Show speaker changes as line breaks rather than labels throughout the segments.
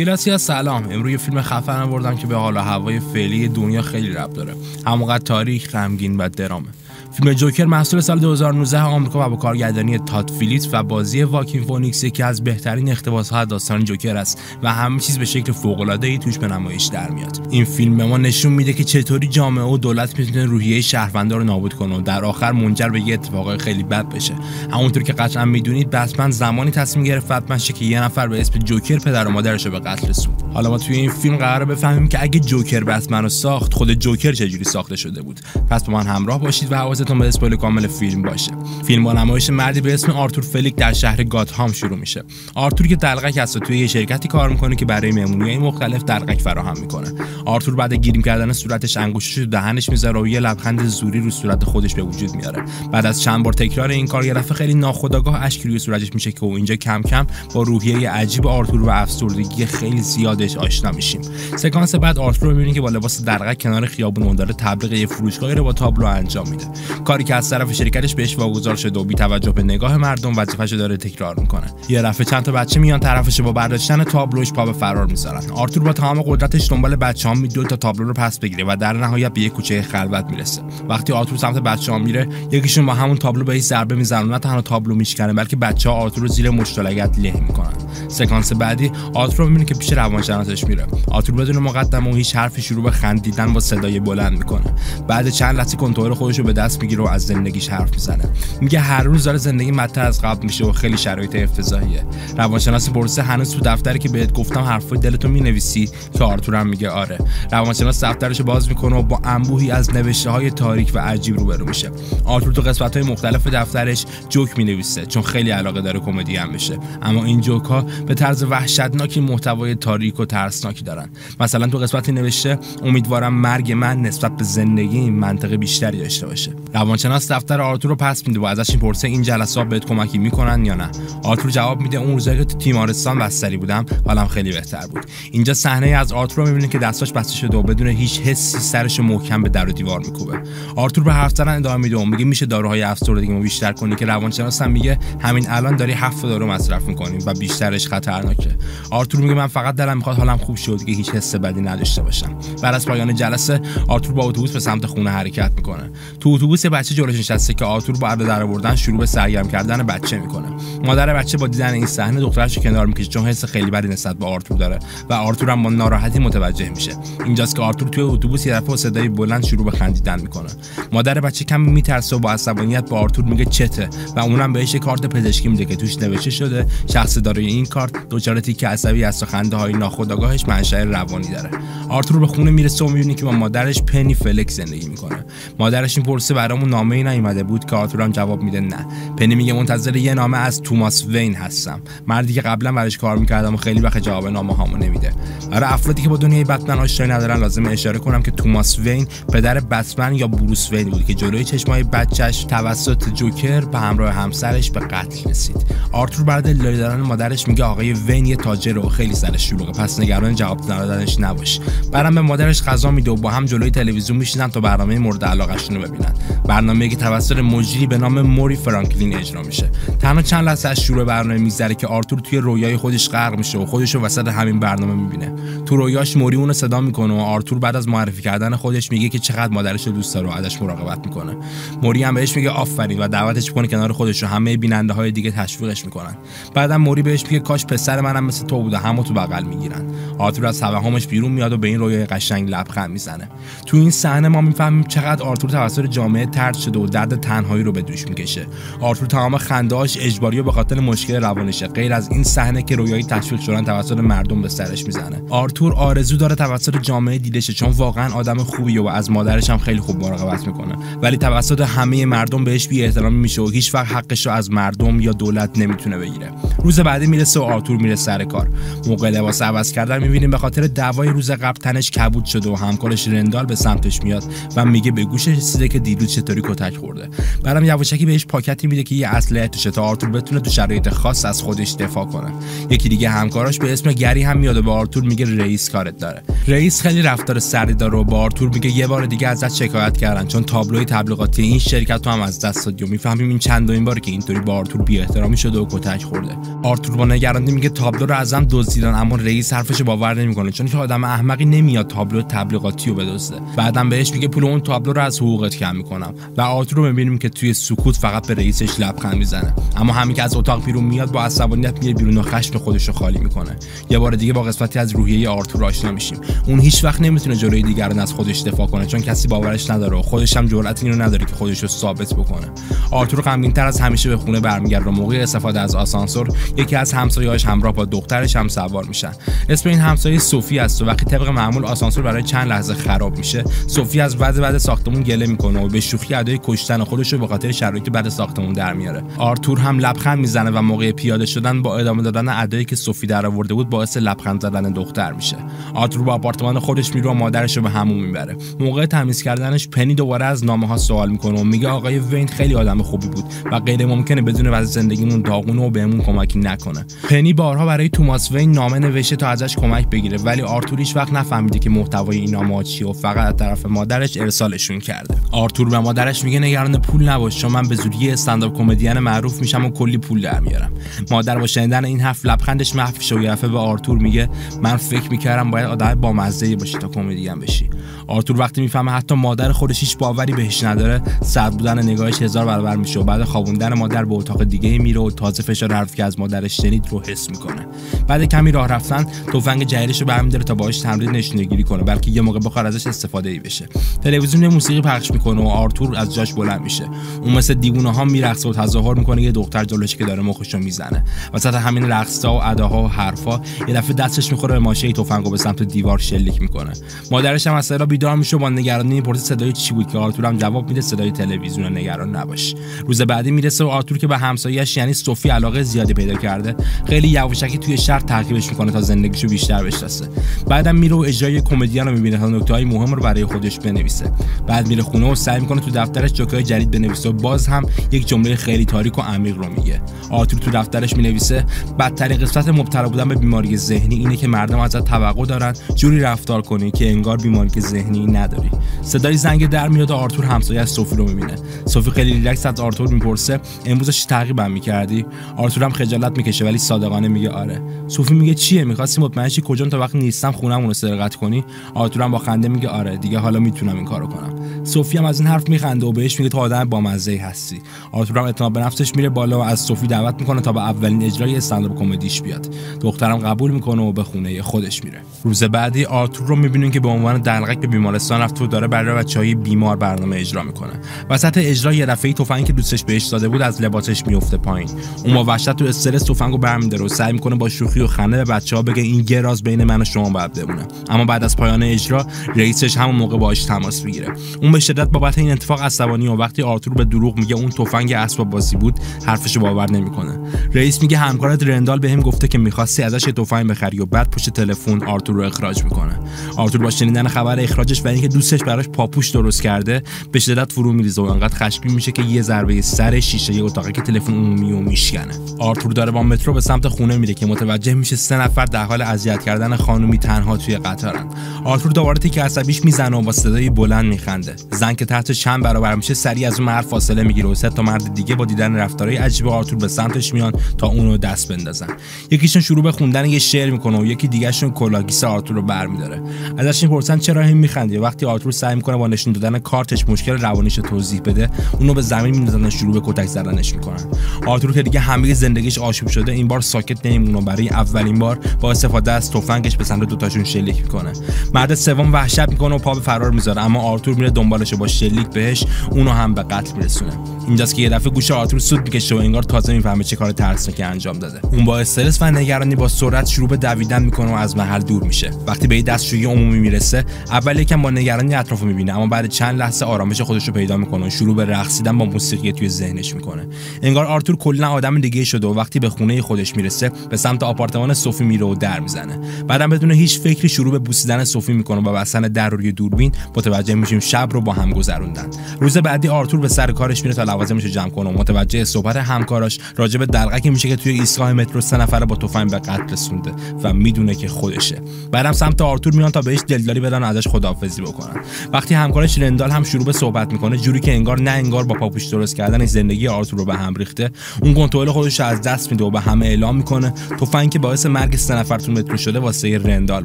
گلاسی سلام. امروز فیلم خفن آوردم که به حال و هوای فعلی دنیا خیلی ربط داره. همونقدر تاریخ غمگین و درامه. فیلم جوکر محصول سال 2019 آمریکا و با کارگردانی تاد فیلیپس و بازی واکین فونیکس که از بهترین اقتباس‌ها داستان جوکر است و همه چیز به شکل فوق‌العاده‌ای توش به نمایش در میاد این فیلم به ما نشون میده که چطوری جامعه و دولت می‌تونه روحیه شهروندان رو نابود کنه و در آخر منجر به یه اتفاق خیلی بد بشه. همونطور که قطعا می‌دونید بتمن زمانی تصمیم گرفت بتمن که یه نفر به اسم جوکر پدر و مادرش رو به قتل رسوند حالا ما توی این فیلم قراره بفهمیم که اگه جوکر بتمن رو ساخت خود جوکر چجوری ساخته شده بود. پس با من همراه باشید و حواستون به spoil کامل فیلم باشه. فیلم با نمایش مردی به اسم آرتور فلک در شهر گاتهام شروع میشه. آرتور که دلقک هست توی یه شرکتی کار می‌کنه که برای مهمونیهای مختلف دلقک فراهم می‌کنه. آرتور بعد گریم کردن صورتش انگشتش رو دهنش می‌ذاره و یه لبخند زوری رو صورت خودش به وجود میاره. بعد از چند بار تکرار این کار یه خیلی ناخودآگاه اشک روی صورتش میشه که و اینجا کم کم با روحیه عجیب آرتور و افسردگی خیلی زیادش آشنا میشیم. سکانس بعد آرتور رو می‌بینیم که با لباس دلقک کنار خیابون داره تبلیغ یه فروشگاهی رو با تابلو انجام میده. کاری که از طرف شرکتش بهش واگذار شده و بی توجه به نگاه مردم وظیفه‌شو داره تکرار می‌کنه. یه دفعه چند تا بچه میان طرفش با برداشتن تابلوش پا به فرار می‌ذارن. آرتور با تمام قدرتش دنبال بچه‌ها میدوه تا تابلو رو پس بگیره و در نهایت به یه کوچه خلوت می‌رسه. وقتی آرتور سمت بچه‌ها میره یکیشون با همون تابلو بهش ضربه می‌زنه نه تنها تابلو میشکنه بلکه بچه‌ها آرتور رو زیر مشت لگد له می‌کنن. سکانس بعدی آرتور رو می‌بینیم که پیش روانشناسش میره. آرتور بدون مقدمه و هیچ حرفی شروع به خندیدن با صدای بلند می‌کنه. بعد چند لحظه کنترل خودش رو به دست می‌گیره از زندگیش حرف می‌زنه. میگه هر روز داره زندگی بدتر از قبل میشه و خیلی شرایط افتضاحیه. روانشناس می‌پرسه هنوز تو دفتری که بهت گفتم حرفای دلتو می‌نویسی. که آرتور هم میگه آره. روانشناس دفترش باز می‌کنه و با انبوهی از نوشته های تاریک و عجیب روبرو میشه. آرتور تو قسمت های مختلف دفترش جوک می‌نویسه چون خیلی علاقه داره کمدین بشه. اما این جوک ها به طرز وحشتناکی محتوای تاریک و ترسناکی دارن. مثلا تو قسمتی نوشته امیدوارم مرگ من نسبت به زندگی منطقه بیشتری داشته باشه. روانشناس دفتر آرتور رو پس میده و ازش می‌پرسه این جلسات بهت کمکی می‌کنن یا نه. آرتور جواب میده اون روزایی که تو تیمارستان بستری بودم حالم خیلی بهتر بود. اینجا صحنه از آرتور رو می‌بینه که دستاش بسته شده و بدون هیچ حسی سرش محکم به در و دیوار میکوبه. آرتور به حرف زدن ادامه میده و میگه میشه داروهای افسردگی بیشتر کنی که روانشناس هم میگه همین الان داری هفت دارو مصرف می‌کنیم و بیشترش خطرناکه. آرتور میگه من فقط دلم می‌خواد حالم خوب شه که هیچ حس بدی نداشته باشم. بعد از پایان جلسه آرتور با اتوبوس به سمت خونه حرکت می‌کنه. تو اتوبوس بچه جلوش نشسته که آرتور با در آوردن شروع به سرگرم کردن بچه می‌کنه. مادر بچه با دیدن این صحنه دخترش کنار می‌کشه چون حس خیلی بدی نسبت به آرتور داره و آرتور هم با ناراحتی متوجه میشه. اینجاست که آرتور توی اتوبوس یه دفعه صدای بلند شروع به خندیدن می‌کنه. مادر بچه کمی میترسه و با عصبانیت به آرتور میگه چته و اونم بهش کارت پزشکی میده که توش نوشته شده شخص دارای این کارت دچار تیک عصبی و خنده های ناخودآگاهش منشأ روانی داره. آرتور به خونه می‌رسه و می‌بینه که با مادرش پنی فلک زندگی می‌کنه. مادرش می‌پرسه برامون نامه ای نیومده بود که آرتور هم جواب میده نه. پنی میگه منتظر یه نامه از توماس وین هستم. مردی که قبلا براش کار می‌کردم و خیلی وقت جواب نامه هامو نمیده. برای افرادی که با دنیای بتمن آشنایی ندارن لازم اشاره کنم که توماس وین پدر بتمن یا بروس وین بود که جلوی چشمای بچهش توسط جوکر به همراه همسرش به قتل رسید. آرتور بعد دلداران مادرش میگه آقای وین یه تاجر و خیلی سرش شلوغه پس نگران جواب ندادنش نباش. برام به مادرش غذا میده و با هم جلوی تلویزیون میشینن تا برنامه مورد علاقهشون رو ببینن. برنامه‌ای که توسط مجری به نام موری فرانکلین اجرا میشه. تنها چند لحظه از شروع برنامه میگذره که آرتور توی رویای خودش غرق میشه و خودش رو وسط همین برنامه می‌بینه. تو رویاش موری اونو صدا می‌کنه و آرتور بعد از معرفی کردن خودش میگه که چقدر مادرش رو دوست داره و ازش مراقبت می‌کنه. موری هم بهش میگه آفرین و دعوتش می‌کنه کنار خودش رو. همه بیننده های دیگه تشویقش می‌کنن. بعدم موری بهش میگه کاش پسر منم مثل تو بود و همو تو بغل می‌گیرن. آرتور از توهمش بیرون میاد و به این رویای قشنگ لبخند می‌زنه. تو این صحنه ما می‌فهمیم چقدر آرتور توسط جامعه طرد شده و درد تنهایی رو به دوش می‌کشه. آرتور تمام خنده‌هاش اجباری و به خاطر مشکل روانشه. غیر از این صحنه که رویای تشویق شدن توسط مردم به سرش می‌زنه. آرتور آرزو داره توسط جامعه دیده شه چون واقعا آدم خوبیه و از مادرش هم خیلی خوب مراقبت می‌کنه. ولی توسط همه مردم بهش بی احترامی میشه و هیچ وقت حقش رو از مردم یا دولت نمی‌تونه بگیره. روز بعدی می‌رسه و آرتور میره سر کار. موقع لباس عوض کردن می‌بینیم به خاطر دعوای روز قبل تنش کبود شده و همکارش رندال به سمتش میاد و میگه به گوشش رسیده که دیروز چطوری کتک خورده. برام یواشکی بهش پاکتی میده که یه اسلحه توشه تا آرتور بتونه تو شرایط خاص از خودش دفاع کنه. یکی دیگه همکاراش به اسم گری هم میاد و به آرتور میگه رئیس کارت داره. رئیس خیلی رفتار سردی داره و به آرتور میگه یه بار دیگه ازت شکایت کردن چون تابلوی تبلیغاتی این شرکت رو هم از دست دادی و می‌فهمیم این چندمین باره که اینطوری با آرتور بی احترامی شده و کتک خورده. آرتور با نگرانی میگه تابلو رو ازم دزدیدن اما رئیس حرفش باور نمی‌کنه چون کدوم آدم احمقی نمیاد تابلو تبلیغاتی رو بدزده. بعدم بهش میگه پول اون تابلو رو از حقوقت کم می‌کنم. و آرتور رو می‌بینیم که توی سکوت فقط به رئیسش لبخند می‌زنه. اما همین که از اتاق بیرون میاد با عصبانیت میره بیرون و خشم خودش رو خالی می‌کنه. یه بار دیگه با قسمتی از روحیه آرتور آشنا میشیم. اون هیچ وقت نمی‌تونه جلوی دیگران از خودش دفاع کنه چون کسی باورش نداره و خودش هم جرأت اینو نداره که خودش رو ثابت بکنه. آرتور غمگینتر از همیشه به خونه برمیگرده و موقع استفاده از آسانسور یکی از همسایه‌هاش همراه با دخترش هم سوار میشن. اسم این همسایه صوفی است و وقتی طبق معمول آسانسور برای چند لحظه خراب میشه صوفی از وضع بعد ساختمون گله می‌کنه و به شوخی ادای کشتن خودش رو به خاطر شرایط بعد ساختمون در میاره. آرتور هم لبخند می‌زنه و موقع پیاده شدن با ادامه دادن ادایی که صوفی در آورده بود باعث لبخند زدن دختر میشه. آرتور با آپارتمان خودش میره و مادرش رو به همون می‌بره. موقع تمیز کردنش پنی دوباره از نامه ها سوال می‌کنه و میگه آقای وین خیلی آدم خوبی بود و غیر ممکنه بدون وضع زندگیمون داغونه و بهمون کمکی نکنه. پنی بارها برای توماس وین نامه نوشته تا ازش کمک بگیره ولی آرتور وقت نفهمیده که محتوای این نامه چیه و فقط از طرف مادرش ارسالشون کرده. آرتور به مادرش میگه نگران پول نباش چون من به زودی استنداپ کمدین معروف میشم و کلی پول در میارم. مادر با شنیدن این حرف لبخندش محو میشه و به آرتور میگه من فکر می‌کردم باید آدم با مزه باشی تا کمدین بشی. آرتور وقتی می‌فهمه حتی مادر خودش هیچ باوری بهش نداره سرد بودن نگاهش هزار برابر میشه و بعد خوابوندن مادر به اتاق دیگه میره و تازه فشار حرفی که از مادرش شنید رو حس می‌کنه. بعد کمی راه رفتن تفنگ جریرش رو برمیداره تا باهاش تمرین نشونگیری کنه بلکه یه موقع بخواد ازش استفاده ای بشه. تلویزیون موسیقی پخش می‌کنه و آرتور از جاش بلند میشه. اون مثل دیوونه ها میرقصه و تظاهر می‌کنه یه دختر جلوش که داره مخشو می‌زنه. وسط همین رقصا و اداها و حرفا یه دفعه دستش می‌خوره به ماشه تفنگو به سمت دیوار شلیک می‌کنه. مادرش هم از بیدار میشه با نگرانی می‌پرسه صدای چی بود که آرتور هم جواب میده صدای تلویزیون نگران نباش. روز بعدی می‌رسه و آرتور که به همسایه‌اش یعنی صوفی علاقه زیادی پیدا کرده. خیلی یواشکی توی شهر تعقیبش می‌کنه تا زندگیشو بیشتر بشناسه. بعدم میره و اجرای کمدین رو می‌بینه تا نکته‌های مهم رو برای خودش بنویسه. بعد میره خونه و سعی می‌کنه تو دفترش جوکای جدید بنویسه و باز هم یک جمله خیلی تاریک و عمیق رو میگه. آرتور تو دفترش می‌نویسه بدترین قسمت مبتلا بودن به بیماری ذهنی اینه که مردم ازت توقع دارن جوری رفتار کنی که انگار بیماری ذهنی نداری. صدای زنگ در میاد و آرتور همسایه‌ش صوفی رو می‌بینه. صوفی خیلی ریلکس از آرتور می‌پرسه امروز تعقیبم می‌کردی؟ آرتور هم خجالت می‌کشه ولی صادقانه میگه آره. صوفی میگه چیه؟ می‌خواستی مطمئن شی کجام تا وقتی نیستم خونمون رو سرقت کنی؟ آرتور هم با خنده میگه آره دیگه حالا می‌تونم این کارو کنم. صوفی هم از این حرف میخنده و بهش میگه تو آدم با مزه هستی. آرتور هم اعتماد به نفسش میره بالا و از صوفی دعوت می‌کنه تا به اولین اجرای استنداپ کمدیش بیاد. دخترم قبول می‌کنه و به خونه خودش میره. روز بعدی آرتور رو می‌بینیم که به عنوان دلقک به بیمارستان رفته و داره برای بچهای بیمار برنامه اجرا می‌کنه. وسط اجرا یه دفعه تفنگی که دوستش بهش داده بود از لباسش میفته پایین. اون با وحشت و استرس تفنگو برمیداره و سعی می‌کنه با شوخی و خنده به بچه‌ها بگه این یه راز بین من و شما باید بمونه. اما بعد از پایان اجرا رئیسش همون موقع باهاش تماس می‌گیره. به شدت بابت این اتفاق عصبانیه و وقتی آرتور به دروغ میگه اون تفنگ اسباب بازی بود حرفش باور نمی‌کنه. رئیس میگه همکارت رندال بهم گفته که می‌خواستی ازش تفنگ بخری و بعد پشت تلفن آرتور رو اخراج می‌کنه. آرتور با شنیدن خبر اخراجش و اینکه دوستش براش پاپوش درست کرده به شدت فرو میریزه و انقدر خشمگین میشه که یه ضربه سر شیشه یه اتاقی که تلفن عمومیه رو میشکنه. آرتور داره با مترو به سمت خونه میره که متوجه میشه سه نفر در حال اذیت کردن خانومی تنها توی قطارن. آرتور دوباره تیک عصبیش می‌زنه و با صدای بلند میخنده. زن که ترسش چند برابر میشه سریع از اون مرد فاصله می‌گیره و سه تا مرد دیگه با دیدن رفتارهای عجیب آرتور به سمتش میان تا اونو دست بندازن. یکیشون شروع به خوندن یه شعر می‌کنه و یکی دیگه‌شون کلاه‌گیس آرتور رو برمیداره. ازش می‌پرسن چرا همش میخندی؟ وقتی آرتور سعی می‌کنه با نشون دادن کارتش مشکل روانیش رو توضیح بده اونو به زمین میندازن شروع به کتک زدنش می‌کنن. آرتور که دیگه همه زندگیش آشوب شده این بار ساکت نمیمونه برای اولین بار با استفاده از تفنگش به سمت دوتاشون شلیک می‌کنه. مرد سوم وحشت می‌کنه و پا به فرار می‌ذاره اما آرتور میره دنبالش با شلیک بهش اونو هم به قتل میرسونه. اینجاست که یه دفعه گوش آرتور سود می‌کشه و انگار تازه می‌فهمه چه کار ترسناکی انجام داده. اون با استرس و نگرانی با سرعت شروع به دویدن می‌کنه و از محل دور میشه. وقتی به دستشویی عمومی می‌رسه اول یکم با نگرانی اطرافو می‌بینه اما بعد چند لحظه آرامش خودش رو پیدا می‌کنه و شروع به رقصیدن با موسیقی توی ذهنش می‌کنه. انگار آرتور کلا آدم دیگه شده و وقتی به خونه خودش می‌رسه به سمت آپارتمان صوفی میره و در می‌زنه. بعدم بدون هیچ فکری شروع به بوسیدن صوفی می‌کنه و بستن در روی دوربین متوجه میشیم شب با هم گذروندن. روز بعدی آرتور به سر کارش میره تا لوازمش رو جمع کنه. و متوجه صحبت همکاراش راجع به دلقکی میشه که توی ایستگاه مترو سه نفر با تفنگ به قتل رسونده و می‌دونه که خودشه. بعدم سمت آرتور میان تا بهش دلداری بدن و ازش خداحافظی بکنن. وقتی همکارش رندال هم شروع به صحبت می‌کنه جوری که انگار نه انگار با پاپوش درست کردن زندگی آرتور رو به هم ریخته اون کنترل خودش رو از دست میده و به همه همه اعلام می‌کنه تفنگ که باعث مرگ سه نفر تو مترو شده واسه رندال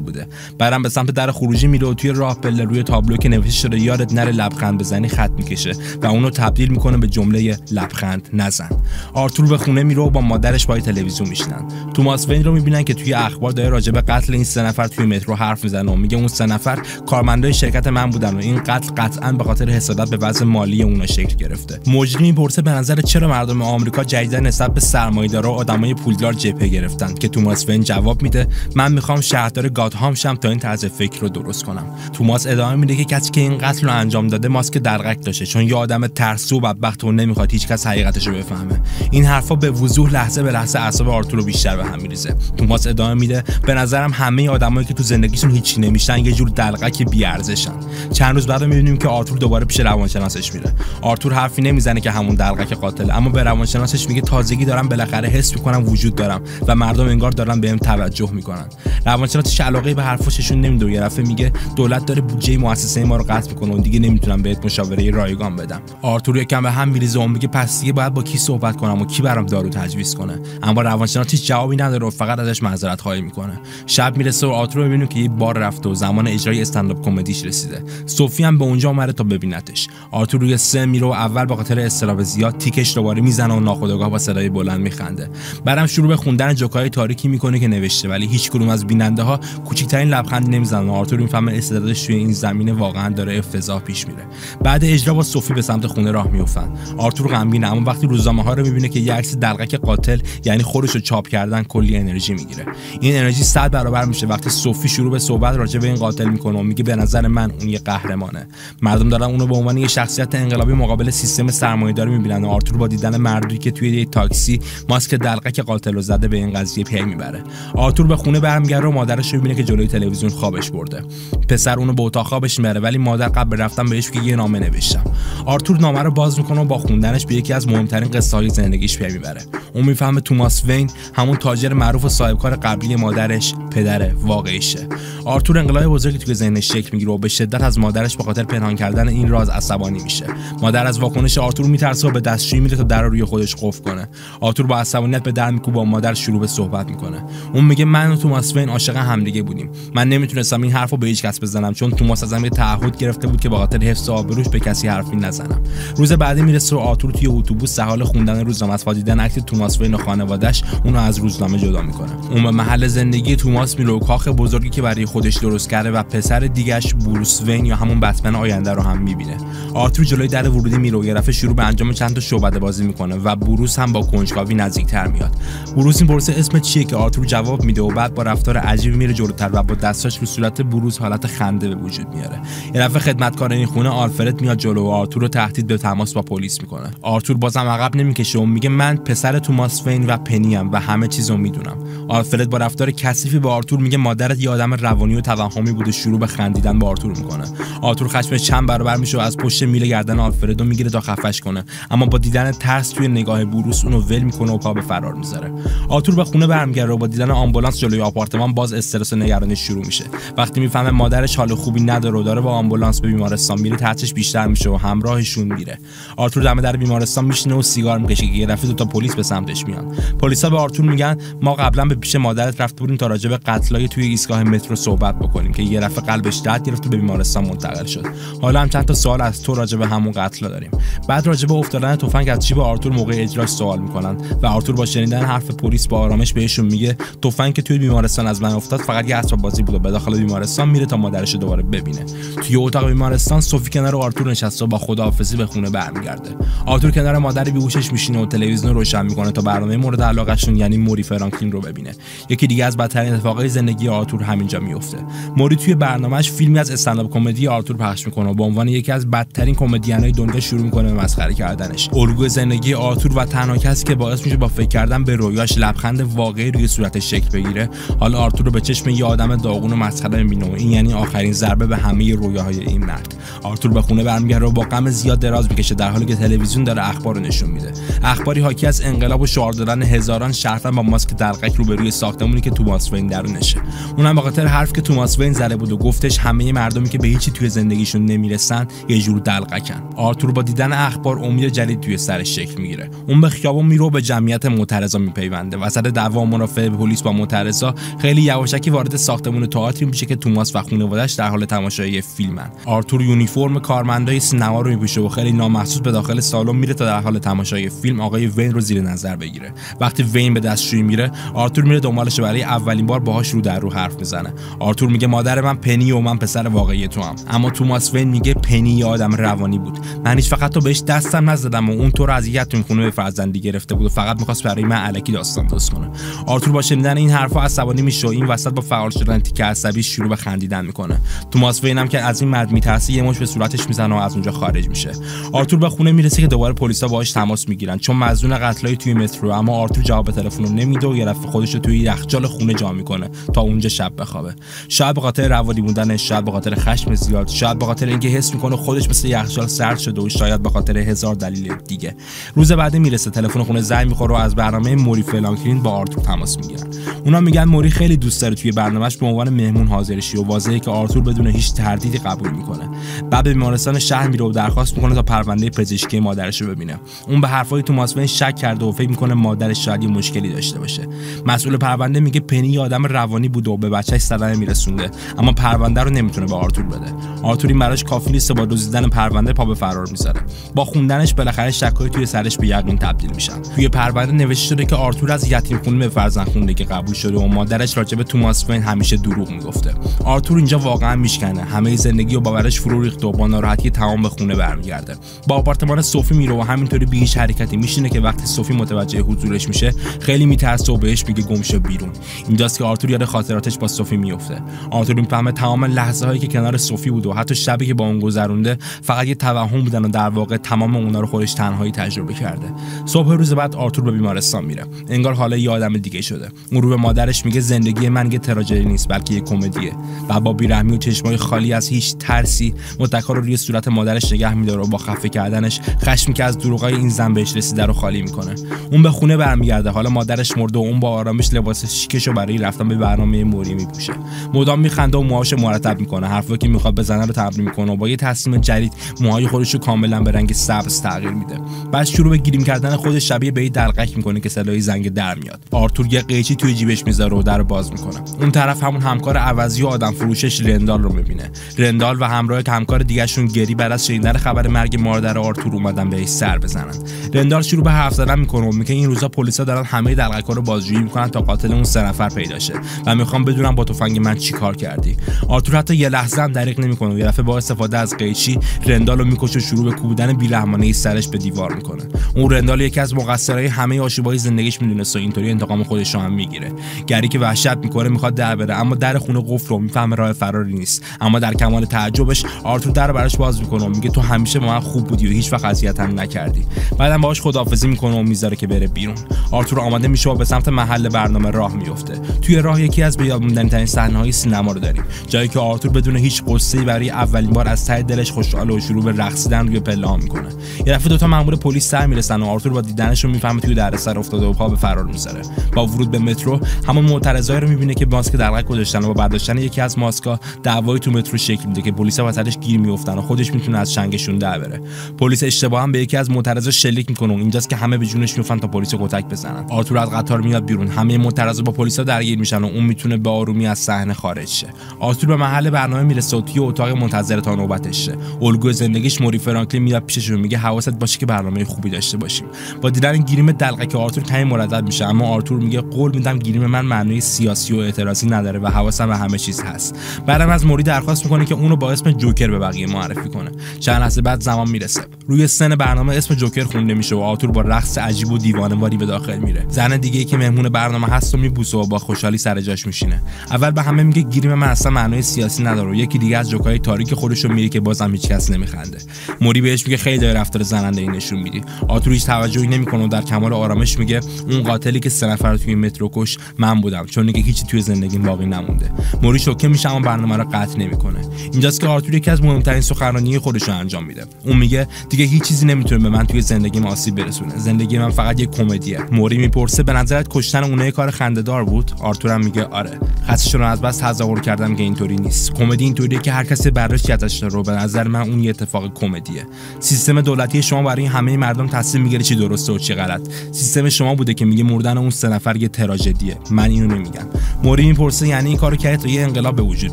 بوده. بعدم به سمت در خروجی میره و توی راه پله روی تابلو که نوشته شده یادت نره لبخند بزنی خط می‌کشه و اونو تبدیل می‌کنه به جمله لبخند نزن. آرتور به خونه میره و با مادرش پای تلویزیون میشینن. توماس وین رو می‌بینن که توی اخبار داره راجع به قتل این سه نفر توی مترو حرف می‌زنه و میگه اون سه نفر کارمندای شرکت من بودن و این قتل قطعا به خاطر حسادت به وضع مالی اونا شکل گرفته. مجری می‌پرسه به نظر چرا مردم آمریکا جدیدا نسبت به سرمایه‌دارا و آدمای پولدار جبهه گرفتن؟ که توماس وین جواب میده من می‌خوام شهردار گاتهام شم تا این طرز فکر رو درست کنم. توماس ادامه میده که کسی که این قتل رو انجام داده ماسک درقک داشته. چون یه آدم ترسو و بدبخت و نمی‌خواد هیچکس حقیقتش رو بفهمه. این حرفا به وضوح لحظه به لحظه اعصاب آرتور رو بیشتر به هم میریزه. توماس ادامه میده به نظرم همه آدمایی که تو زندگیشون هیچی نمیشن یه جور دلقک بی ارزشن چند روز بعد می‌بینیم که آرتور دوباره پیش روانشناسش میره. آرتور حرفی نمی‌زنه که همون دلقک قاتل اما به روانشناسش میگه تازگی دارم بالاخره حس می‌کنم وجود دارم و مردم انگار دارن بهم توجه می‌کنن. روانشناسش علاقه به حرفاششون نمیده و یه میگه دولت داره بودجه مؤسسه ما رو قطع می‌کنه و دیگه نمی‌تونم بهت مشاوره رایگان بدم. آرتور یکم به هم میریزه و میگه پس دیگه باید با کی صحبت کنم و کی برام دارو تجویز کنه؟ اما روانشناس هیچ جوابی نداره و فقط ازش معذرت خواهی می‌کنه. شب می‌رسه و آرتور می‌بینه که یه بار رفته و زمان اجرای استنداپ کمدیش رسیده. سوفی هم به اونجا اومده تا ببینتش. آرتور روی سه میره و اول با خاطر استراب زیاد تیکش دوباره می‌زنه و ناخودآگاه با صدای بلند میخنده. بعدم شروع به خوندن جوکای تاریکی می‌کنه که نوشته ولی هیچ کدوم از بیننده ها کوچکترین لبخند و آرتور می‌فهمه استعدادش توی این زمینه واقعا داره افتضاح میره. بعد اجرا با سوفی به سمت خونه راه میافتن. آرتور غمگینه اما وقتی روزنامه ها رو می‌بینه که یه عکس دلقک قاتل یعنی خودش رو چاپ کردن کلی انرژی می‌گیره. این انرژی صد برابر میشه. وقتی سوفی شروع به صحبت راجع به این قاتل می‌کنه و میگه به نظر من اون یه قهرمانه. مردم دارن اونو به عنوان یه شخصیت انقلابی مقابل سیستم سرمایه‌داری می‌بینن و آرتور با دیدن مردی که توی یه تاکسی ماسک دلقک قاتل رو زده به این قضیه پی می‌بره. آرتور به خونه برمیگرده و مادرش رو می‌بینه که جلوی تلویزیون خوابش برده. پسر اونو به اتاق خوابش می‌بره ولی مادر قبل رفتن بهش میگه یه نامه نوشتم. آرتور نامه رو باز می‌کنه و با خوندنش به یکی از مهمترین قصه های زندگیش پی می‌بره. اون می‌فهمه توماس وین همون تاجر معروف و صاحبکار قبلی مادرش پدر واقعیشه. آرتور انقلاب بزرگی توی ذهنش شکل می‌گیره و به شدت از مادرش به خاطر پنهان کردن این راز عصبانی میشه. مادر از واکنش آرتور میترسه و به دستشویی میره تا در رو روی خودش قفل کنه. آرتور با عصبانیت به در میکوبه تا مادر شروع به صحبت می‌کنه. اون میگه من و توماس وین عاشق همدیگه بودیم. من نمی‌تونستم این حرفو به هیچ کس بزنم چون توماس ازم یه تعهد گرفته بود که به خاطر حفظ آبروش به کسی حرفی نزنم. روز بعدی می‌رسه و آرتور توی اتوبوس در حال خوندن روزنامه است. و دیدن عکس توماس وین و خانواده‌اش اونو از روزنامه جدا می‌کنه. اون به محل زندگی توماس میره و کاخ بزرگی که برای خودش درست کرده و پسر دیگش بروس وین یا همون بتمن آینده رو هم می‌بینه. آرتور جلوی در ورودی میره و یه شروع به انجام چند تا شعبده بازی می‌کنه و بروس هم با کنجکاوی نزدیکتر میاد. بروس می‌پرسه اسم چیه که آرتور جواب میده و بعد با رفتار عجیبی میره جلوتر و با دستاش رو صورت بروس حالت خنده به وجود میاره. یه خدمتکار این خونه آلفرد میاد جلو و آرتور رو تهدید به تماس با پلیس می‌کنه. آرتور بازم عقب نمی‌کشه و میگه من پسر توماس وین و پنیم و همه چیزو می‌دونم. آلفرد با رفتار کثیفی به آرتور میگه مادرت یه آدم روانی و توهمی بوده شروع به خندیدن به آرتور می‌کنه. آرتور خشمش چند برابر میشه و از پشت میله گردن آلفردو می‌گیره تا خفش کنه. اما با دیدن ترس توی نگاه بروس اونو ول می‌کنه و پا به فرار می‌ذاره. آرتور به خونه برمیگرده و با دیدن آمبولانس جلوی آپارتمان باز استرس و نگرانی شروع میشه. وقتی می‌فهمه مادرش حال خوبی نداره و داره با آمبولانس به بیمارستان میره ترسش بیشتر میشه و همراهشون میره. آرتور دم در بیمارستان میشینه و سیگار می‌کشه که یه دفعه دو تا پلیس به سمتش میان. پلیسا به آرتور میگن ما قبلا به پیش مادرت رفته بودیم تا راجع به قتلای توی ایستگاه مترو صحبت بکنیم که یه دفعه قلبش درد گرفت و به بیمارستان منتقل شد. حالا هم چند تا سوال از تو راجع به همون قتل داریم. بعد راجع به افتادن تفنگ از جیب آرتور موقع اجراش سوال می‌کنن و آرتور با شنیدن حرف پلیس با آرامش بهشون میگه تفنگ که توی بیمارستان از من افتاد فقط یه اسباب بازی بود و به داخل بیمارستان میره تا مادرش دوباره ببینه. توی اتاق بیمارستان صوفی کنار آرتور نشسته و با خداحافظی به خونه برمیگرده. آرتور کنار مادر بیهوشش میشینه و تلویزیون روشن می‌کنه تا برنامه مورد علاقهشون یعنی موری فرانکلین رو ببینه. یکی دیگه از بدترین اتفاقای زندگی آرتور همینجا میفته موری توی برنامهش فیلمی از استنداپ کمدی آرتور پخش می‌کنه و به عنوان یکی از بدترین کمدینای دنیا شروع می‌کنه به مسخره کردنش. الگوی زندگی آرتور و تنها کسی که باعث میشه با فکر کردن به رویاش لبخند واقعی روی صورتش شکل بگیره حالا آرتور رو به چشم یه آدم داغون و مسخره می‌بینه و این یعنی آخرین ضربه به همه رویاهای این مرد. آرتور به خونه برمیگرده و با غم زیاد دراز می‌کشه در حالی که تلویزیون داره اخبار رو نشون میده. اخباری حاکی از انقلاب و شعار دادن هزاران شهروند با ماسک دلقک روبروی ساختمونی که توماس وین درونشه اونم به خاطر حرف که توماس وین زده بود و گفتش همه مردمی که به هیچی توی زندگیشون نمی‌رسن یه جور دلقکن آرتور با دیدن اخبار امید جدید توی سرش شکل می‌گیره. اون به خیابون میره و به جمعیت معترضا میپیونده. وسط دعوا مرافع پلیس با معترضا خیلی یواشکی وارد ساختمون تئاتری میشه که توماس و خانواده‌اش در حال تماشای فیلمن. آرتور یونیفرم کارمندای سینما رو میپوشه و خیلی نامحسوس به داخل سالن میره تا در حال تماشای فیلم آقای وین رو زیر نظر بگیره. وقتی وین به دستشویی میره آرتور میره دنبالش برای اولین بار باهاش رو در رو حرف می‌زنه. آرتور میگه مادر من پنی و من پسر واقعی تو هم اما توماس وین میگه پنی یه آدم روانی بود. من هیچ وقت بهش دستم نزدم و اون تو رو از خونه به فرزندی گرفته بود و فقط می‌خواست برای من الکی داستان درست کنه. آرتور با شنیدن این حرفا عصبانی میشه و این وسط با فعال شدن تیکه عصبی شروع به خندیدن می‌کنه. توماس وین هم که از این مرد میترسه مشت به صورتش می‌زنه و از اونجا خارج میشه. آرتور به خونه می‌رسه که دوباره پلیسا باهاش تماس می‌گیرن. چون مظنون قتلای توی مترو اما آرتور جواب تلفن رو نمیده و یه دفعه خودش رو توی یخچال خونه جا می‌کنه تا اونجا شب بخوابه. شاید به خاطر روانی بودن شاید به خاطر خشم زیاد شاید به خاطر اینکه حس می‌کنه خودش مثل یخچال سرد شده و شاید به خاطر هزار دلیل دیگه. روز بعد می‌رسه تلفن خونه زنگ می‌خوره و از برنامه موری فرانکلین با آرتور تماس می‌گیرن. اونا میگن موری خیلی دوست داره توی برنامهش به عنوان مهمون حاضر شی و واضحه که آرتور بدون هیچ تردیدی قبول می‌کنه. بعد به بیمارستان شهر میره و درخواست می‌کنه تا پرونده پزشکی مادرش رو ببینه. اون به حرفای توماس وین شک کرده و فکر می‌کنه مادرش شاید یه مشکلی داشته باشه. مسئول پرونده میگه پنی یه آدم روانی بوده و به بچهش صدمه میرسونده. اما پرونده رو نمی‌تونه به آرتور بده. آرتور این براش کافی نیست با دزدیدن پرونده پا به فرار می‌ذاره با خوندنش بالاخره شکای توی سرش به یقین تبدیل میشن. توی پرونده نوشته شده که آرتور از یتیم خونه به فرزند خوندگی قبول شده و مادرش راجع به توماس وین همیشه دروغ می‌گفته. آرتور اینجا واقعا میشکنه. همه زندگی و باورش فرو ریخته و با ناراحتی تمام به خونه برمیگرده. به آپارتمان صوفی میره و همینطوری بی هیچ حرکتی میشینه که وقتی صوفی متوجه حضورش میشه خیلی میترسه و بهش میگه گمشو بیرون. اینجاست که آرتور یاد خاطراتش با صوفی میفته. آرتور می‌فهمه تمام لحظه هایی که کنار صوفی بود و حتی شبی که با اون گذرونده فقط یه توهم بودن و در واقع تمام اونا رو خودش تنهایی تجربه کرده. صبح روز بعد آرتور به بیمارستان میره. انگار حالا یه آدم دیگه شده. اون رو به مادرش میگه زندگی من یه تراژدی نیست بلکه یه کمدیه. و با بیرحمی و چشمای خالی از هیچ ترسی متکا رو روی صورت مادرش نگه میداره و با خفه کردنش خشمی که از دروغای این زن بهش رسیده رو خالی می‌کنه. اون به خونه برمیگرده. حالا مادرش مرده و اون با آرامش لباس شیکش رو برای رفتن به برنامه موری میپوشه. مدام میخنده و موهاش مرتب می‌کنه. حرفا که می‌خواد بزنه رو تمرین می‌کنه و با یه تصمیم جدید موهای خودش رو کاملا به رنگ سبز تغییر میده. بعد شروع به گیریم کردن خودش شبیه به دلقک می‌کنه که صدای زنگ در میاد. آرتور یه قیچی توی جیبش می‌ذاره و در باز می‌کنه. اون طرف همون همکار عوضی و آدم فروشش رندال رو می‌بینه. رندال و همراه همکار دیگهشون گری بعد از شنیدن خبر مرگ مادر آرتور اومدن بهش سر بزنن. رندال شروع به حرف زدن می‌کنه و میگه این روزا پلیسا دارن همه دلقکا رو بازجویی می‌کنن تا قاتل اون سه نفر پیدا شه. و می‌خوام بدونم با تفنگ من چیکار کردی. آرتور حتی یه لحظه هم دریغ نمی‌کنه. و یه دفعه با استفاده از قیچی رندال رو می‌کشه و شروع به کوبیدن بیرحمانه سرش به دیوار می‌کنه. اون رندال یکی از مقصرای همه آشوبای زندگیش می‌دونست و اینطوری انتقام خودش رو هم می‌گیره. گری که وحشت می‌کنه می‌خواد در بره اما در خونه قفله و می‌فهمه راه فراری نیست. اما در کمال تعجبش آرتور در براش باز می‌کنه و میگه تو همیشه با من خوب بودی و هیچ وقت اذیتم نکردی. بعدم باهاش خداحافظی می‌کنه و می‌ذاره که بره بیرون. آرتور آماده میشه و به سمت محل برنامه راه میفته توی راه یکی از به یاد موندنی صحنه های سینما رو داریم. جایی که آرتور بدون هیچ غصه‌ای برای اولین بار از ته دلش خوشحال و شروع به رقصیدن روی پله می‌کنه. یه دفعه دو تا مأمور پلیس سر می‌رسن و آرتور با دیدنشون می‌فهمه توی دردسر افتاده و پا به فرار می‌ذاره. با ورود به مترو همون معترضایی رو می‌بینه که ماسک دلقک گذاشتن و با برداشتن یکی از ماسکا دعوایی تو مترو شکل میده که پلیسا گیر میافتن و خودش می‌تونه از چنگشون در بره. پلیس اشتباها به یکی از معترضا شلیک می‌کنه و اینجاست که همه به جونش میافتن تا پلیس کتک بزنن. آرتور از قطار میاد بیرون. همه معترضا با پلیسا درگیر میشن و اون می‌تونه به آرومی از صحنه خارج شه. آرتور به محل برنامه می‌رسه و توی اتاق منتظر تا نوبتش شه. الگوی زندگیش موری فرانکلین میاد پیشش و میگه حواست باشه که برنامه خوبی داشته باشیم. با دیدن گیریم دلقک آرتور کمی مردد میشه اما آرتور میگه قول میدم گیریم من معنی سیاسی و اعتراضی نداره و حواسم به همه چیز هست. بعدم از موری درخواست می‌کنه که اونو با اسم جوکر به بقیه معرفی کنه. چند لحظه بعد زمان می‌رسه. روی سن برنامه اسم جوکر خونده میشه و آرتور با رقص عجیب و دیوانه‌واری به داخل میره. زن دیگه که مهمون برنامه هست و میبوسه و با خوشحالی سر جاش میشینه. اول به همه میگه گیریم من اصلا معنای سیاسی نداره و یکی دیگه از جوکای تاریک خودشو میره که بازم هیچ کس نمیخنده. موری بهش میگه خیلی داره رفتار زننده این نشون میدی. آرتور هیچ توجهی نمی‌کنه و در کمال آرامش میگه اون قاتلی که سه نفر توی مترو کش من بودم چون که هیچی توی زندگیم باقی نمونده. موری شوکه میشه اما برنامه رو قطع نمی‌کنه. اینجاست که آرتور یکی از مهمترین سخنرانی خودش رو انجام میده. اون میگه دیگه هیچ چیزی نمی‌تونه به من توی زندگیم آسیب برسونه. زندگی من فقط یک کمدیه. موری می‌پرسه به نظرت کشتن اونه کار خندهدار بود؟ آرتور هم میگه آره. خستشون رو از بس تظاهر کردم که اینطوری نیست. کمدی اینطوریه که هر کسی برداشتی ازش رو. به نظر من اون یه اتفاق کمدیه. سیستم دولتی شما برای همه مردم تصمیم می‌گیره چی درسته و چی غلط. سیستم شما بوده که میگه مردن اون سه نفر یه تراژدیه. من اینو نمیگم. موری می‌پرسه یعنی این کارو کردی تا یه انقلاب به وجود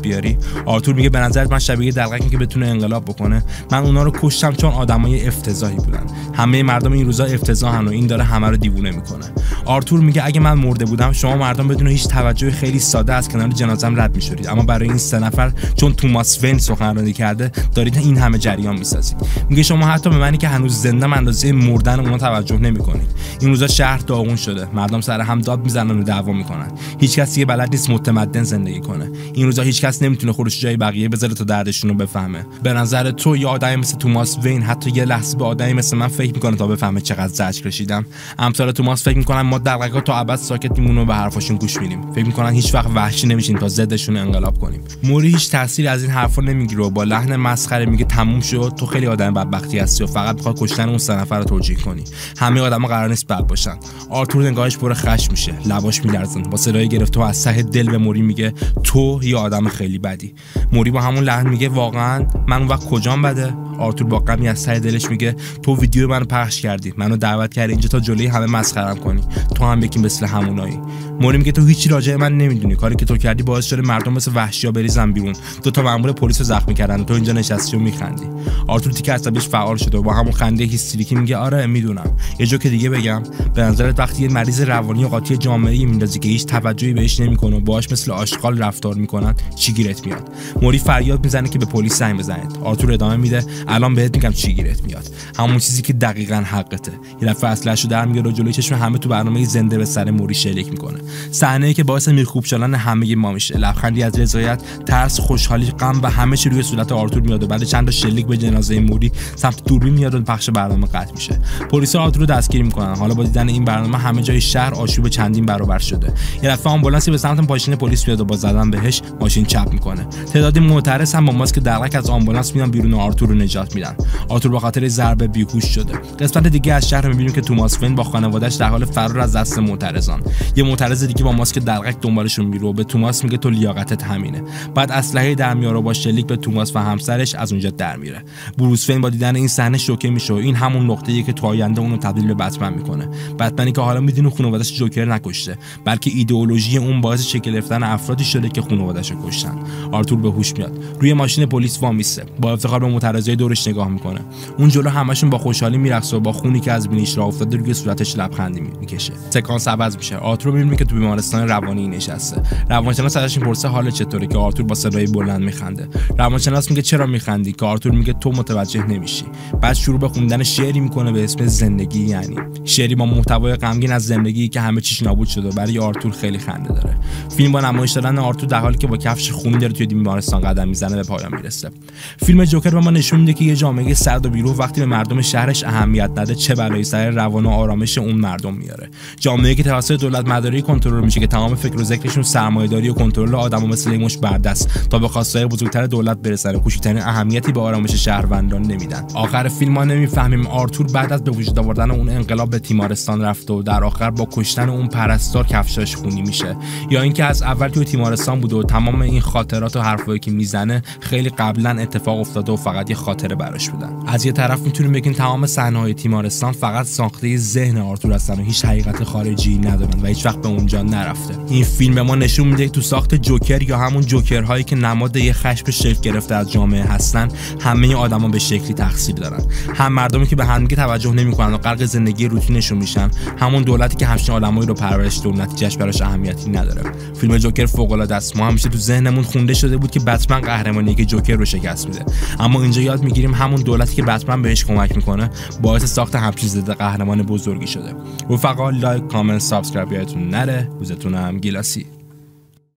بیاری؟ آرتور میگه به نظرت من شبیه دلقکی که بتونه انقلاب بکنه من اونا رو کشتم چون آدمای افتضاحی بودن. همه مردم این روزا افتضاحن و این داره همه رو دیوونه می‌کنه. آرتور میگه اگه من مرده بودم شما مردم بدون هیچ توجه خیلی ساده از کنار جنازم رد میشورید اما برای این سه نفر چون توماس وین سخنرانی کرده دارید این همه جریان می‌سازید. میگه شما حتی به منی که هنوز زنده اندازه مردن اونا توجه نمی‌کنید. این روزا شهر داغون شده. مردم سر هم داد می‌زنن و دعوا می‌کنن. هیچ کسی بلد نیست متمدن زندگی کنه. این روزا هیچ کس نمی‌تونه خودش جای بقیه بذاره تا دردشون رو بفهمه. به نظر تو یا آدمی مثل توماس وین حتی یه لحظه به آدمی مثل من فکر می‌کنه تا بفهمه چقدر زجر کشیدم. امثال توماس فکر می‌کنن ما دقیقا تا ابد ساکت میمونیم و به حرفاشون گوش میدیم. فکر می‌کنن هیچ وقت وحشی نمیشیم تا ضدشون انقلاب کنیم. موری هیچ تاثیر از این حرفا نمی‌گیره با لحن مسخره میگه تموم شد تو خیلی آدم بدبختی هستی و فقط می‌خواد کشتن اون سه نفر رو توجیه کنی. همه آدما قرار نیست بد باشن. آرتور نگاهش پر خشم میشه لباش میلرزن با صدای گرفته و از ته دل به موری میگه تو یه آدم خیلی بدی. موری با همون لحن میگه واقعا من اون وقت کجام بده؟ آرتور با غمی از ته دلش میگه تو ویدیو منو پخش کردی منو دعوت کردی اینجا تا جلوی همه مسخرم کنی. تو هم یکی مثل همونایی. موری میگه تو هیچی راجع من نمی‌دونی. کاری که تو کردی باعث شده مردم مثل وحشیا بریزن بیرون. دو تا مامور پلیس رو زخمی کردن تو اینجا نشستی و میخندی. آرتور تیکه عصبیش فعال شده و با همون خنده هیستریکی میگه آره می‌دونم. یه جوک دیگه بگم. به نظرت وقتی یه مریض روانی و قاطی جامعه میندازی که هیچ توجهی بهش نمی‌کنه و باهاش مثل آشغال رفتار می‌کنن چی گیرت میاد؟ موری فریاد می‌زنه که به پلیس زنگ بزنید. آرتور ادامه میده. الان بهت میگم چی گیرت میاد. همون چیزی که دقیقا حقته. یه دفعه اسلحه‌ش رو در میاره جلوی چشم همه تو برنامه زنده به سر موری شلیک می‌کنه. صحنه که باعث میخکوب شدن همه ما میشه. لبخندی از رضایت ترس خوشحالی غم و همه چی روی صورت آرتور میاد و بعد چند تا شلیک به جنازه موری سمت دوربین میاد و پخش برنامه قطع میشه. پلیس آرتور رو دستگیر می‌کنن. حالا با دیدن این برنامه همه جای شهر آشوب چندین برابر شده. یه دفعه آمبولانسی به سمت ماشین پلیس میاد و با زدن بهش ماشین چپ می‌کنه. تعدادی معترض هم با ماسک دلقک از آمبولانس میان بیرون و آرتور رو نجات میدن. آرتور به خاطر ضربه بیهوش شده. قسمت دیگه از شهر می‌بینیم که توماس وین با خانوادهش در حال فرار از دست معترضان. یه معترض دیگه با ماسک دلقک دنبالشون میره و به توماس میگه تو لیاقتت همینه. بعد اسلحه در میاره با شلیک به توماس و همسرش از اونجا در میره. بروس وین با دیدن این صحنه شوکه میشه و این همون نقطه‌ایه که تو آینده اونو تبدیل به بتمن می‌کنه. بتمنی که حالا می‌دونه خانواده‌اش جوکر نکشته بلکه ایدئولوژی اون باعث شکل گرفتن افرادی شده که خانواده‌اش رو کشتن. آرتور به هوش میاد. روی ماشین پلیس وامیسته با افتخار به معترضای دورش نگاه می‌کنه. اون جلو همشون با خوشحالی میرقصه و با خونی که از بینیش راه افتاده روی صورتش لبخندی می‌کشه. سکانس عوض میشه. آرتور می‌بینه که تو بیمارستان روانی نشسته. روانشناس ازش می‌پرسه حال چطوره که آرتور با صدای بلند میخنده. روانشناس میگه چرا میخندی؟ که آرتور میگه تو متوجه نمیشی. بعد شروع به خوندن شعری می‌کنه به اسم زندگی یعنی. شعری با محتوای غمگین از زندگی که همه چیش نابود شده برای آرتور خیلی خنده داره. فیلم با نمایش دادن آرتور در حالی که با کفش خونی داره توی بیمارستان قدم می‌زنه به پایان می‌رسه. فیلم جوکر به ما نشون میده که یه جامعه سرد و بیروح وقتی به مردم شهرش اهمیت نده چه بلایی سر روان و آرامش اون مردم میاره. جامعه که توسط دولت مداری کنترل میشه که تمام فکر و ذکرشون سرمایه‌داری و کنترل آدم مثل یک مش برده‌ست تا به خواستهای بزرگتر دولت برسن کوچکترین اهمیتی به آرامش شهروندان نمیدن. آخر فیلم ما نمی‌فهمیم آرتور بعد از به وجود آوردن اون انقلاب به تیمارستان رفته و در آخر با کشتن اون پرستار کفشاش خونی میشه. یا اینکه از اول توی تیمارستان بوده و تمام این خاطرات و حرفایی که می‌زنه خیلی قبلا اتفاق افتاده و فقط یه خاطره براش بودن. از یه طرف می‌تونیم بگیم تمام صحنه‌های تیمارستان فقط ساخته ذهن آرتور هستن و هیچ حقیقت خارجی ندارن و هیچ وقت به اونجا نرفته. این فیلم به ما نشون میده تو ساخت جوکر یا همون جوکرهایی که نماد یه خشم شکل گرفته از جامعه هستن همه آدما به شکلی تقصیر دارن. هم مردمی که به همدیگه توجه نمی‌کنن و غرق زندگی روتینشون میشن همون دولتی که همچین آدمایی رو پرورش داد نتیجهش براش اهمیتی نداره. فیلم جوکر فوق العاده است. ما همیشه تو ذهنمون خونده شده بود که بتمن قهرمانی که جوکر رو شکست میده. اما اینجا یاد می‌گیریم همون دولتی که بتمن بهش کمک می‌کنه باعث ساخت همچین ضد قهرمان بزرگی شده. رفقا like comment subscribe یادتون نره. روزتون هم گیلاسی.